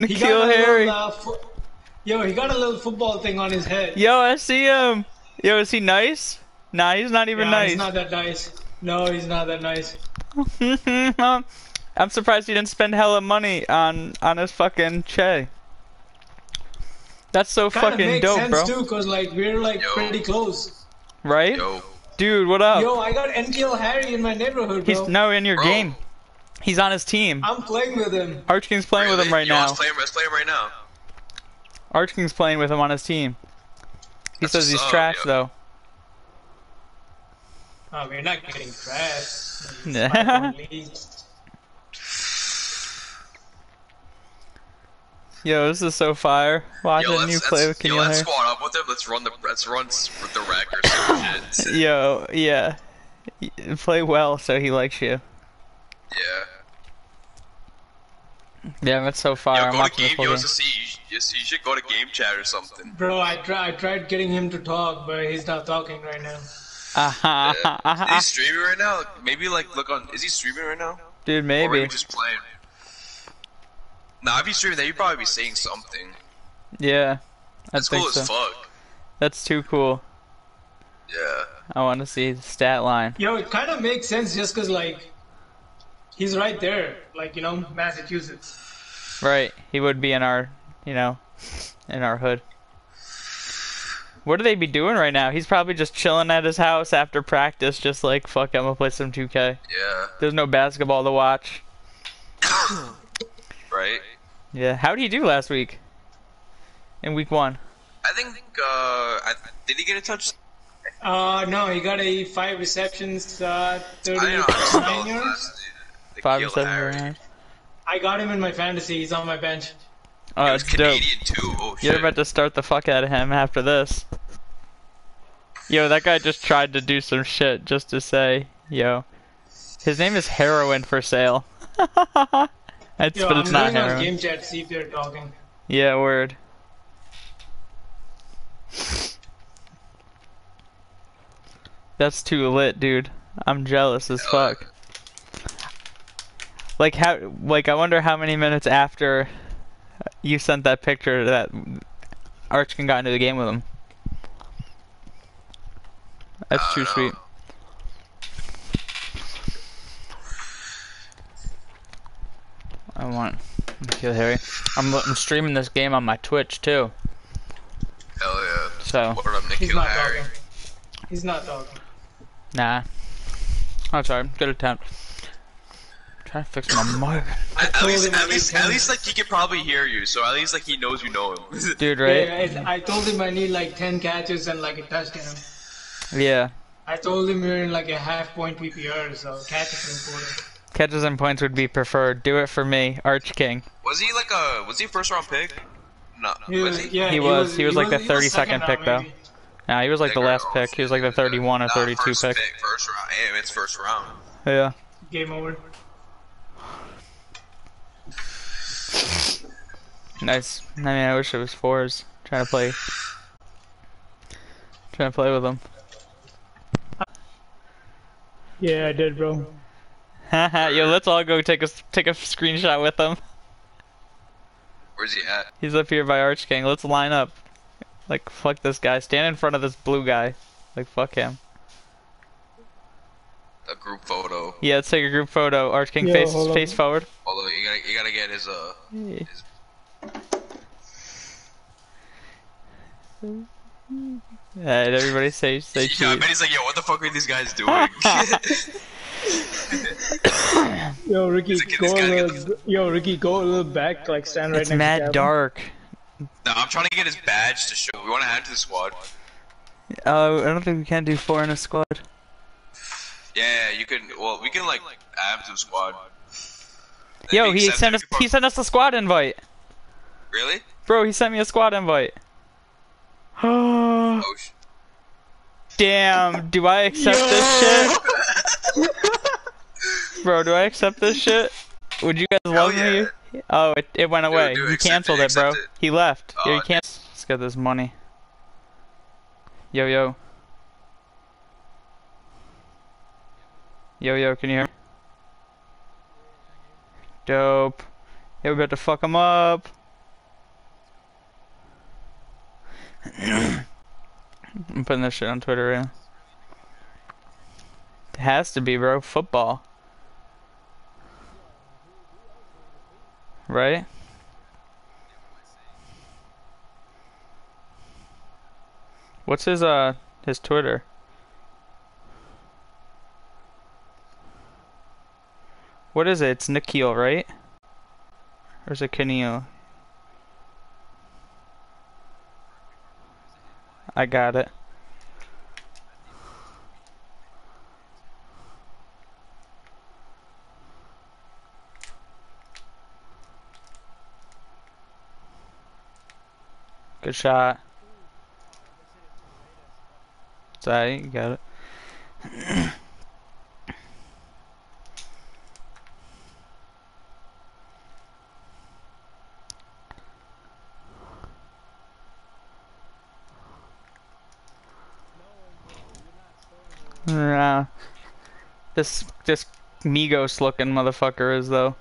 He Nikhil got a Harry. little, uh, fo- Yo, he got a little football thing on his head. Yo, I see him. Yo, is he nice? Nah, he's not even Yeah, nice. He's not that nice. No, he's not that nice. I'm surprised he didn't spend hella money on on his fucking Che. That's so Kind of fucking makes dope, sense bro. too, cause like we're like Yo. pretty close. Right? Yo, Dude, what up? Yo, I got N'Keal Harry in my neighborhood, bro. He's no in your Bro. game. He's on his team. I'm playing with him. Arch King's playing with him right Yo, now. Let's play him, let's play him right now. Arch King's playing with him on his team. He That's says he's what's up, trash yo. though. Oh, we're not getting trash. Yeah. Yo, this is so fire. Watching Yo, you let's, play let's, with yo, let's squad up with him. Let's run the let's run with the rec or some shit. Yo, yeah. Play well so he likes you. Yeah. Yeah, that's so far. Yo, I'm go to game. this whole Yo, game. to see. You, should- you should go to game chat or something. Bro, I, try, I tried getting him to talk, but he's not talking right now. Uh-huh, Yeah. uh-huh. Is he streaming right now? Maybe like look on. Is he streaming right now? Dude, Or maybe. maybe just playing. Nah, if he's streaming, then you'd probably be saying something. Yeah. I That's think cool so. as fuck. That's too cool. Yeah. I want to see the stat line. Yo, it kind of makes sense just cause like he's right there, like you know, Massachusetts. Right. He would be in our, you know, in our hood. What do they be doing right now? He's probably just chilling at his house after practice, just like, fuck, I'm gonna play some 2K. Yeah. There's no basketball to watch. Right. Yeah. How did he do last week? In week one? I think. Uh, I, did he get a touch? Uh, no, he got a five receptions, uh, I know how 39 yards. Last name. Five N'Keal or seven. Harry. rounds. I got him in my fantasy. He's on my bench. Oh, He was that's dope. Too. Oh. You're about to start the fuck out of him after this. Yo, that guy just tried to do some shit just to say, yo. His name is Heroin for sale. That's, Yo, but I'm it's not going on heroin. game chat to see if they're talking. Yeah, word. That's too lit, dude. I'm jealous as fuck. Like how like I wonder how many minutes after you sent that picture that Arch King got into the game with him. That's too sweet. I want kill Harry. I'm I'm streaming this game on my Twitch too. Hell yeah. So What up, He's not Harry? talking. He's not talking. Nah. Oh, sorry. Good attempt. Trying to fix my mic. At, at least, at least, at least, like he can probably hear you. So at least, like he knows you know him. Dude, right? Yeah, I, I told him I need like 10 catches and like a touchdown. Yeah. I told him we're in like a half point PPR, so catches are important. Catches and points would be preferred. Do it for me, Arch King. was he like a? Was he a first round pick? No. He was was, he? yeah, He was- he was like the 32nd second pick, round, though. maybe. Nah, he was like the last oh, pick. He was like the 31 or 32 first pick. First round. Damn, it's first round. Yeah. Game over. Nice. I mean, I wish it was fours. Trying to play. Trying to play with them. Yeah, I did, bro. Yo, let's all go take a take a screenshot with him. Where's he at? He's up here by Arch King. Let's line up. Like, fuck this guy. Stand in front of this blue guy. Like, fuck him. A group photo. Yeah, let's take a group photo. Arch King, Yo, face face forward. Although you gotta, you gotta get his uh. Alright, everybody say say Yeah, I cheese. bet he's like, yo, what the fuck are these guys doing? Yo, Ricky, like, go a gets- little, yo, Ricky, go a little back, like stand right It's next to mad Gavin. dark. no, I'm trying to get his badge to show. We want to add to the squad. Oh, I don't think we can do four in a squad. Yeah, you can. Well, we can like add to the squad. Yo, he sent us he sent us a squad invite. Really? Bro, he sent me a squad invite. Oh, Damn, do I accept this shit? Bro, do I accept this shit? Would you guys Hell love me? Oh, it, it went away. dude, he canceled it, it, bro. it. He left. Oh, yeah, he can't. Let's get this money. Yo, yo. Yo, yo, can you hear me? Dope. Yeah, we about to fuck him up. I'm putting this shit on Twitter now. It has to be, bro. Football. Right? What's his, uh, his Twitter? What is it? It's N'Keal, right? Or is it Keneal? I got it. Good shot. Sorry, you got it. Nah. This this Migos looking motherfucker is though.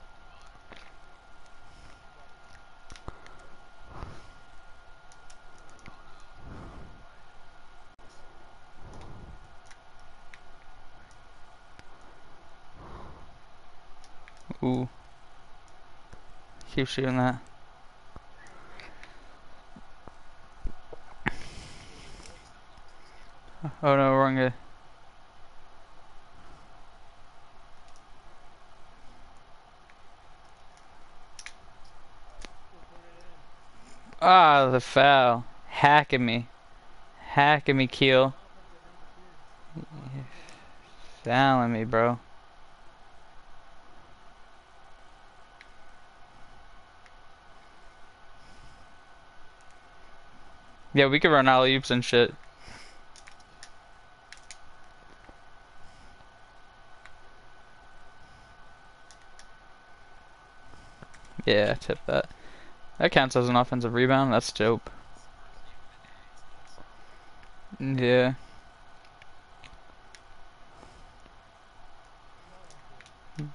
Ooh. Keep shooting that. Oh no, wrong guy. Ah, the foul. Hacking me. Hacking me, Keal. Fouling me, bro. Yeah, we could run alley oops and shit. Yeah, tip that. That counts as an offensive rebound. That's dope. Yeah.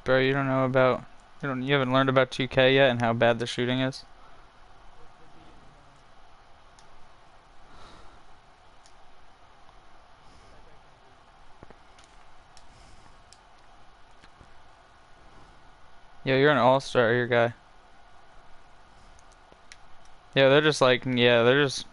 Bro, you don't know about you don't you haven't learned about 2K yet and how bad the shooting is. Yo, you're an all-star, your guy. Yeah, they're just like, yeah, they're just...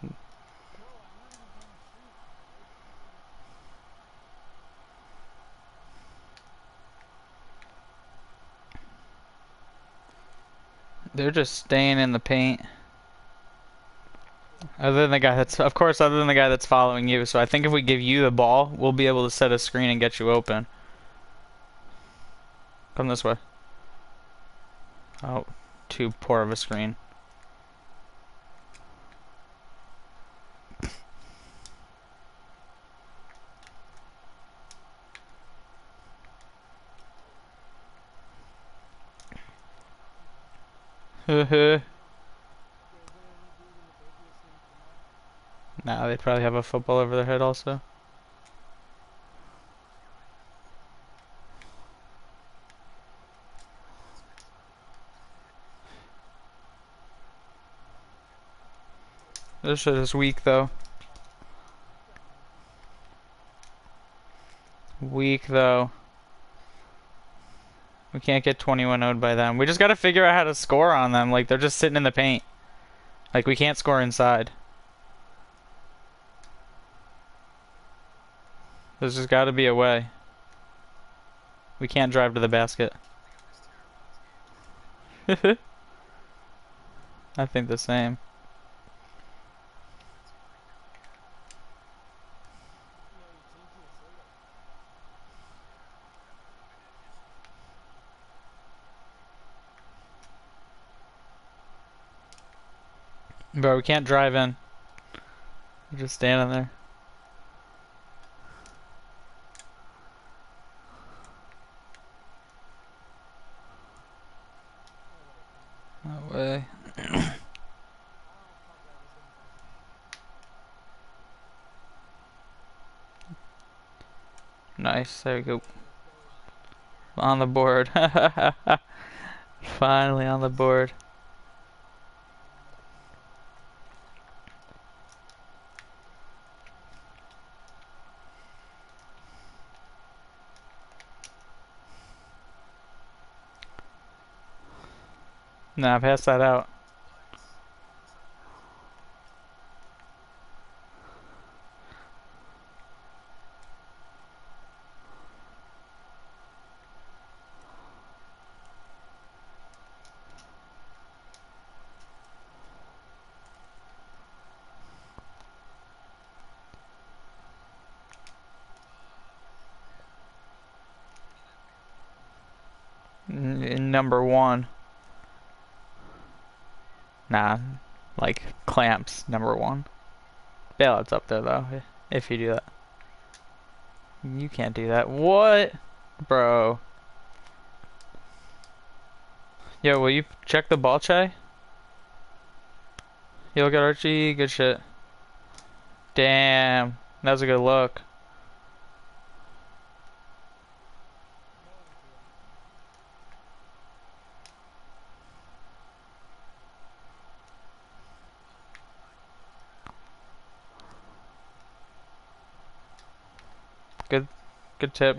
They're just staying in the paint. Other than the guy that's, of course, other than the guy that's following you. So I think if we give you the ball, we'll be able to set a screen and get you open. Come this way. Oh, too poor of a screen. Nah, they probably have a football over their head also. This shit is weak though. Weak though. We can't get 21 0 by them. We just gotta figure out how to score on them. Like, they're just sitting in the paint. Like, we can't score inside. There's just gotta be a way. We can't drive to the basket. I think the same. Bro, we can't drive in. We're just standing there. No way. nice, there we go. On the board. Finally on the board. Nah, pass that out. Number one. Nah, like clamps number one. Bailout's up there though, if you do that. You can't do that. What? Bro. Yo, will you check the ball tray? Yo, look at Archie. Good shit. Damn. That was a good look. Good, tip.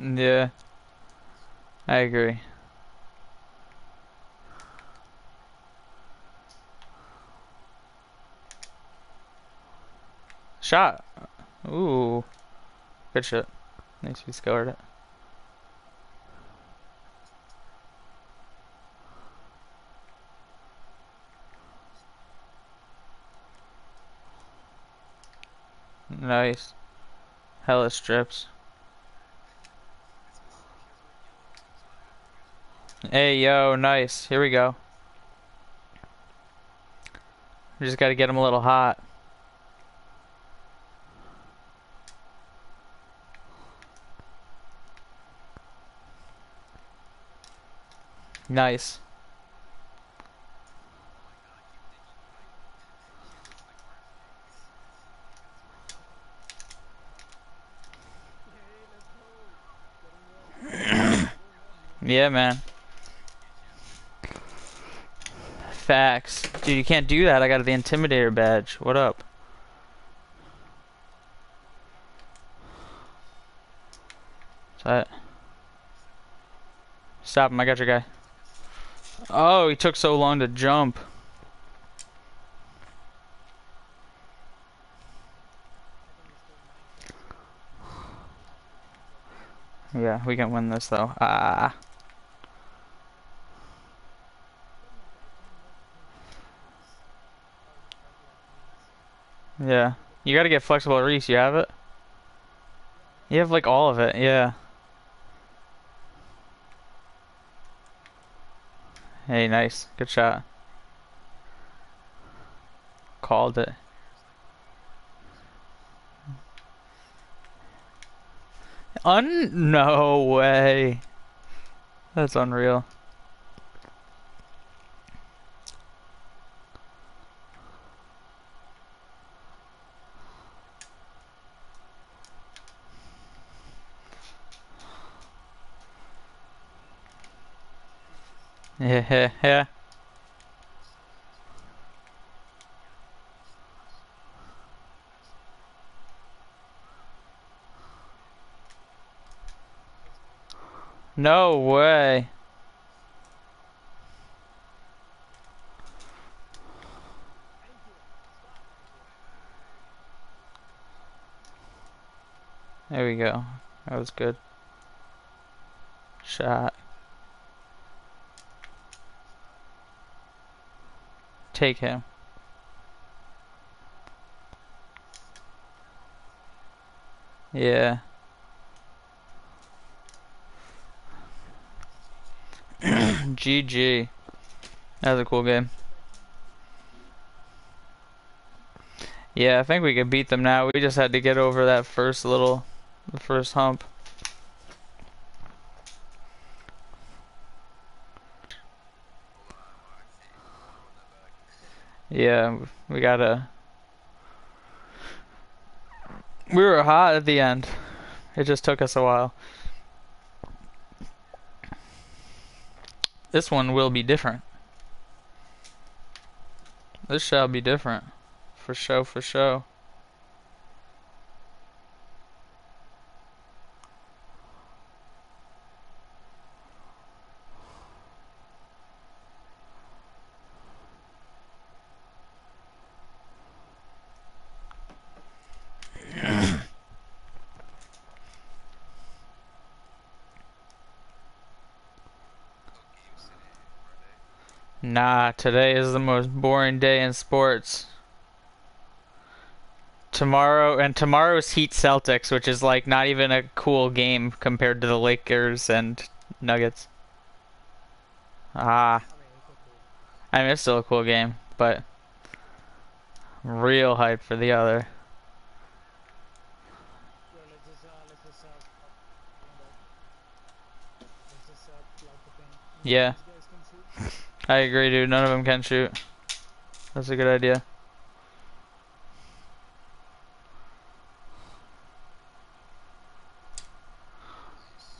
Yeah, I agree. Shot. Ooh, good shit. Nice, we scored it. Nice. Hella strips. Hey, yo, nice. Here we go. Just gotta get him a little hot. Nice. Yeah, man. Facts. Dude, you can't do that. I got the Intimidator badge. What up? that? Stop him. I got your guy. Oh, he took so long to jump. Yeah, we can win this though. Ah. Yeah. You gotta get Flexible Release, you have it? You have like all of it, yeah. Hey, nice. Good shot. Called it. Un- no way. That's unreal. Yeah, yeah. yeah. No way. There we go. That was good. Shot. Take him. Yeah. GG. That was a cool game. Yeah, I think we could beat them now. We just had to get over that first little, the first hump. Yeah, we gotta. We were hot at the end. It just took us a while. This one will be different. This shall be different. For show, for show. Nah, today is the most boring day in sports. Tomorrow and tomorrow's Heat Celtics, which is like not even a cool game compared to the Lakers and Nuggets. Ah, I mean, it's still a cool game, but real hype for the other. Yeah. I agree, dude. None of them can shoot. That's a good idea.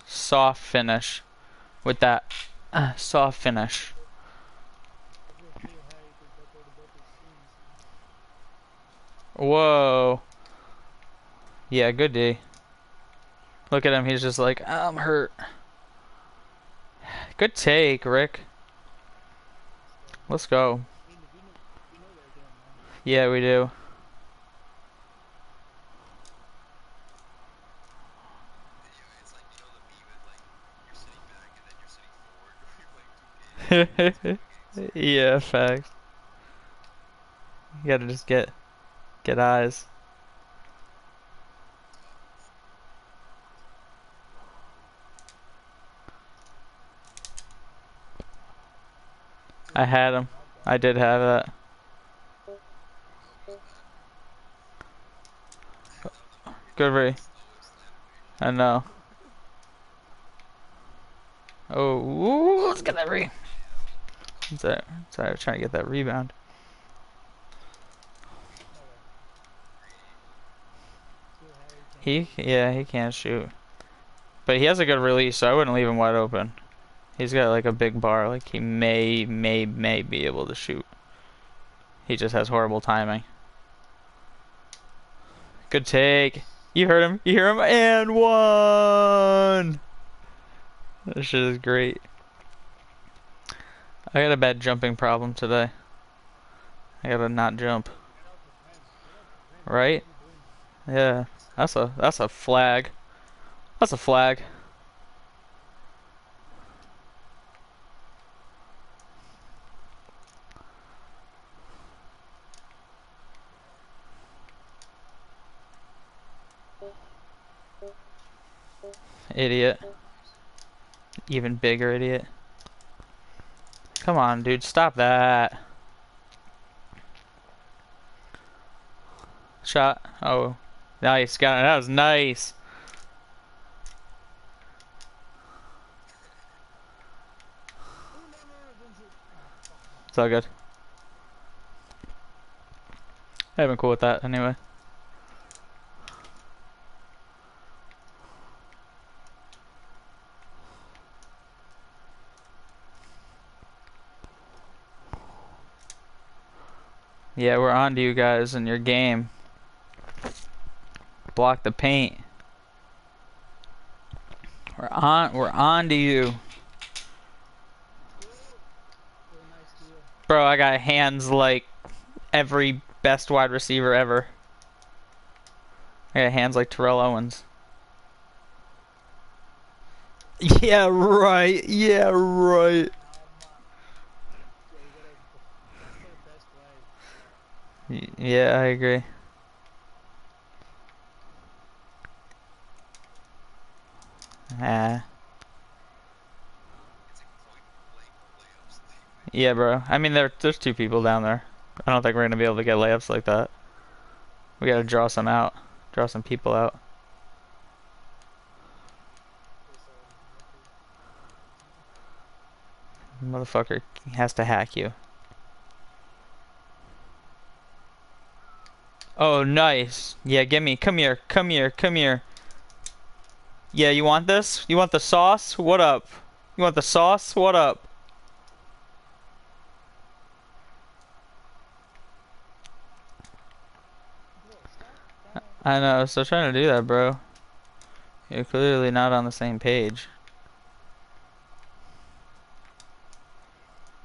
Soft finish. With that uh, soft finish. Whoa. Yeah, good D. Look at him. He's just like, I'm hurt. Good take, Rick. Let's go. We, we know, we know their game, go. Yeah, we do. It's like you know the meme is like you're sitting back and then you're sitting forward. you're playing 2K. yeah, facts. You gotta just get get eyes. I had him. I did have that. Good Ray. I know. Oh, ooh, let's get that re. That? Sorry, I trying to get that rebound. He, yeah, he can't shoot. But he has a good release, so I wouldn't leave him wide open. He's got like a big bar, like he may, may, may be able to shoot. He just has horrible timing. Good take. You heard him. You hear him. And one. This shit is great. I got a bad jumping problem today. I gotta not jump. Right? Yeah. That's a that's a flag. That's a flag. Idiot. Even bigger idiot. Come on, dude, stop that. Shot. Oh, nice. Got it. That was nice. It's all good. I've been cool with that anyway. Yeah, we're on to you guys in your game. Block the paint. We're on we're on to you. To you. Bro, I got hands like every best wide receiver ever. I got hands like Terrell Owens. Yeah, right. Yeah, right. Um, uh, yeah, you gotta, that's the best way. Y- Yeah, I agree. Ah. Yeah, bro. I mean, there, there's two people down there. I don't think we're gonna be able to get layups like that. We gotta draw some out. Draw some people out. Motherfucker has to hack you. Oh, nice. Yeah, give me. Come here. Come here. Come here. Yeah, you want this? You want the sauce? What up? You want the sauce? What up? I know, I was still trying to do that, bro. You're clearly not on the same page.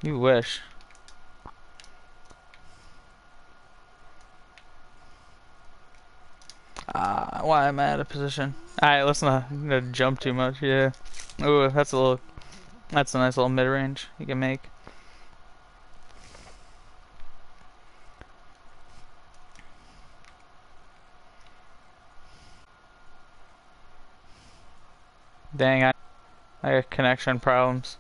You wish. Uh, why am I out of position? Alright, let's not gonna jump too much, yeah. Ooh, that's a little... That's a nice little mid-range you can make. Dang, I, I got connection problems.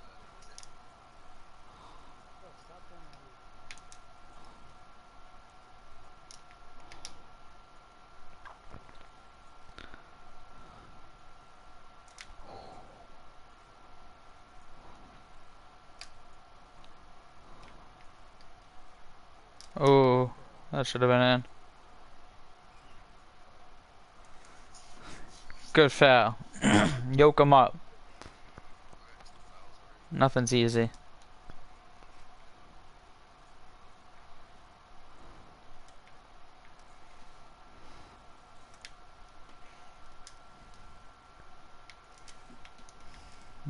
Oh, that should have been in. Good foul. Yoke him up. Nothing's easy.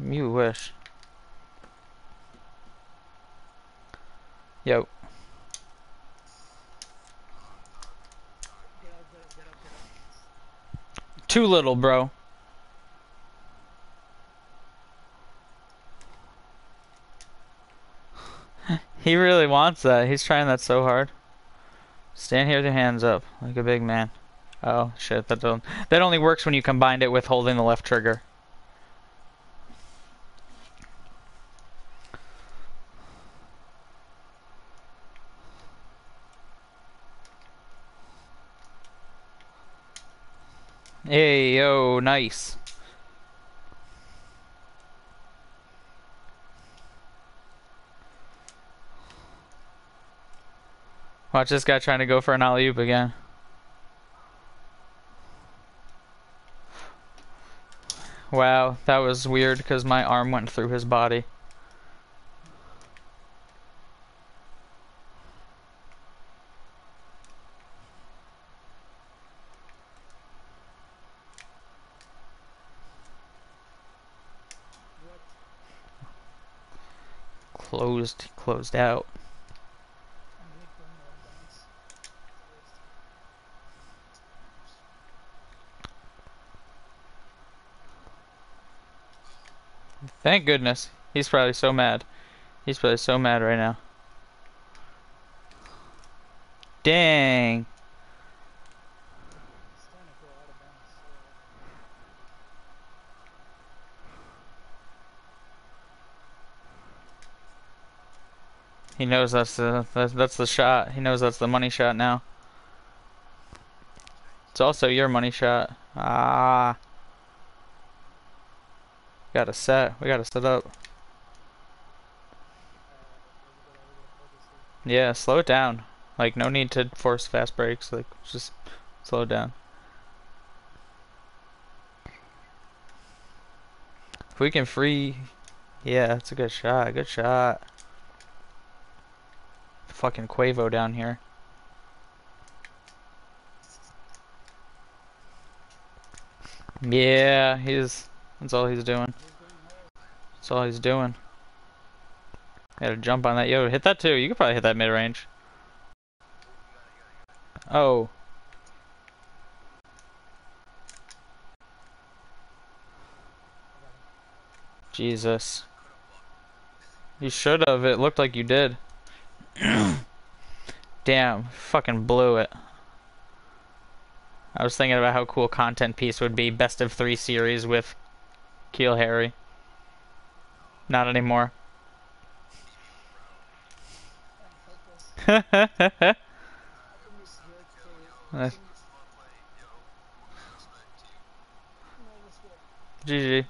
You wish. Yo. Get up, get up, get up, get up. Too little, bro. he really wants that. He's trying that so hard. Stand here with your hands up, like a big man. Oh shit, that don't that only works when you combined it with holding the left trigger. Hey yo, nice. Watch this guy trying to go for an alley oop again. Wow, that was weird because my arm went through his body. What? Closed, closed out. Thank goodness. He's probably so mad. He's probably so mad right now. Dang. It's starting to go out of bounds. He knows that's the that's, the shot. He knows that's the money shot now. It's also your money shot. Ah. Got to set. We got to set up. Yeah, slow it down. Like no need to force fast breaks. Like just slow down. If we can free, yeah, that's a good shot. Good shot. Fucking Quavo down here. Yeah, he's. That's all he's doing. That's all he's doing. Gotta jump on that. Yo, hit that too. You could probably hit that mid range. Oh. Jesus. You should have. It looked like you did. Damn. Fucking blew it. I was thinking about how cool content piece would be best of three series with Keal Harry. Not anymore. GG.